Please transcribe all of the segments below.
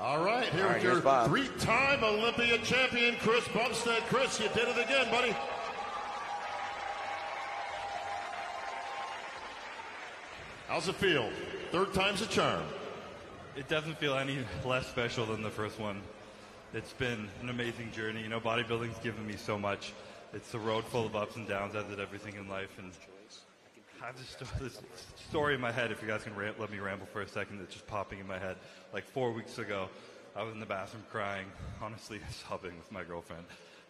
All right, here's All right, your three-time Olympia champion, Chris Bumstead. Chris, you did it again, buddy. How's it feel? Third time's a charm. It doesn't feel any less special than the first one. It's been an amazing journey. You know, bodybuilding's given me so much. It's a road full of ups and downs, as did everything in life. And I have this, this story in my head, if you guys can let me ramble for a second, that's just popping in my head. Like four weeks ago, I was in the bathroom crying, honestly sobbing with my girlfriend.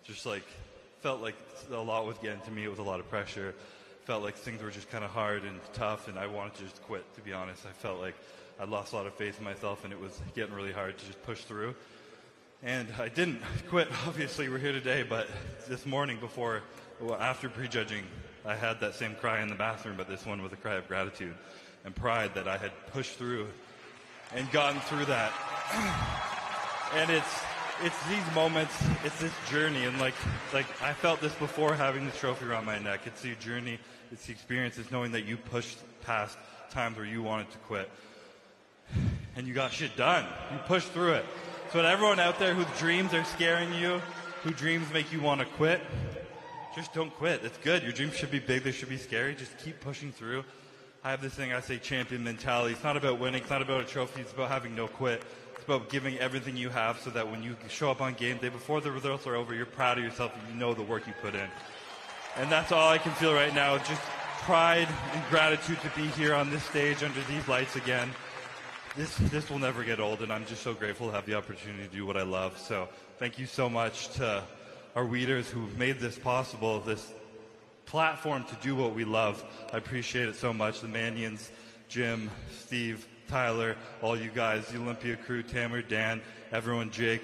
Just like, felt like a lot was getting to me. It was a lot of pressure. Felt like things were just kind of hard and tough, and I wanted to just quit, to be honest. I felt like I lost a lot of faith in myself, and it was getting really hard to just push through. And I didn't quit. Obviously, we're here today, but this morning before, well, after prejudging, I had that same cry in the bathroom, but this one was a cry of gratitude and pride that I had pushed through and gotten through that. and it's it's these moments, it's this journey, and like like I felt this before having the trophy around my neck. It's the journey, it's the experience, it's knowing that you pushed past times where you wanted to quit and you got shit done. You pushed through it. So, to everyone out there whose dreams are scaring you, whose dreams make you want to quit, just don't quit. It's good. Your dreams should be big, they should be scary. Just keep pushing through. I have this thing I say champion mentality. It's not about winning, it's not about a trophy, it's about having no quit. It's about giving everything you have so that when you show up on game day, before the results are over, you're proud of yourself and you know the work you put in. And that's all I can feel right now. Just pride and gratitude to be here on this stage under these lights again this this will never get old, and I'm just so grateful to have the opportunity to do what I love. So thank you so much to our readers who've made this possible, this platform to do what we love. I appreciate it so much. The Manions, Jim, Steve, Tyler, all you guys, the Olympia crew, Tamer, Dan, everyone, Jake.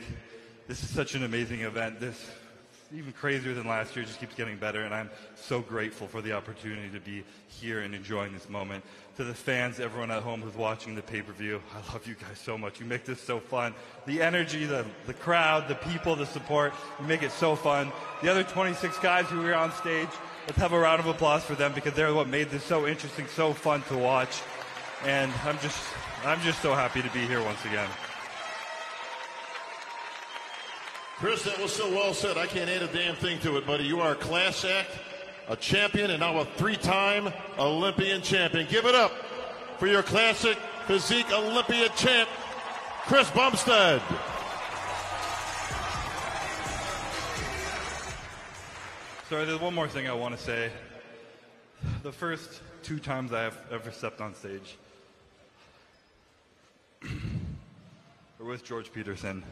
This is such an amazing event. This even crazier than last year, It just keeps getting better, and I'm so grateful for the opportunity to be here and enjoying this moment. To the fans, everyone at home who's watching the pay-per-view, I love you guys so much. You make this so fun. The energy, the, the crowd, the people, the support, you make it so fun. The other 26 guys who were on stage, let's have a round of applause for them because they're what made this so interesting, so fun to watch. And I'm just, I'm just so happy to be here once again. Chris, that was so well said. I can't add a damn thing to it, buddy. You are a class act, a champion, and now a three-time Olympian champion. Give it up for your classic physique Olympia champ, Chris Bumstead. Sorry, there's one more thing I want to say. The first two times I have ever stepped on stage were with George Peterson.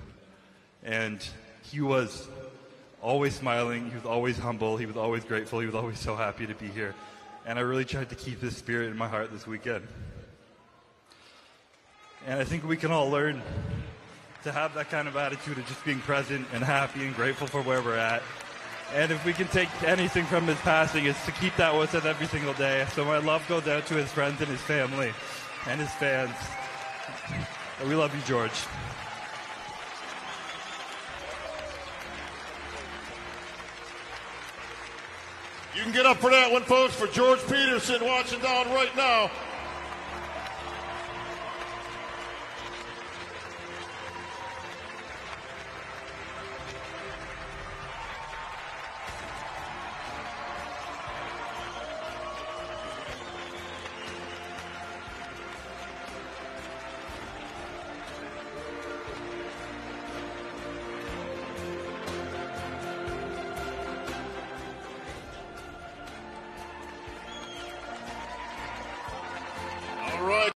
And he was always smiling, he was always humble, he was always grateful, he was always so happy to be here. And I really tried to keep this spirit in my heart this weekend. And I think we can all learn to have that kind of attitude of just being present and happy and grateful for where we're at. And if we can take anything from his passing, it's to keep that with us every single day. So my love goes out to his friends and his family and his fans. We love you, George. You can get up for that one, folks, for George Peterson watching down right now.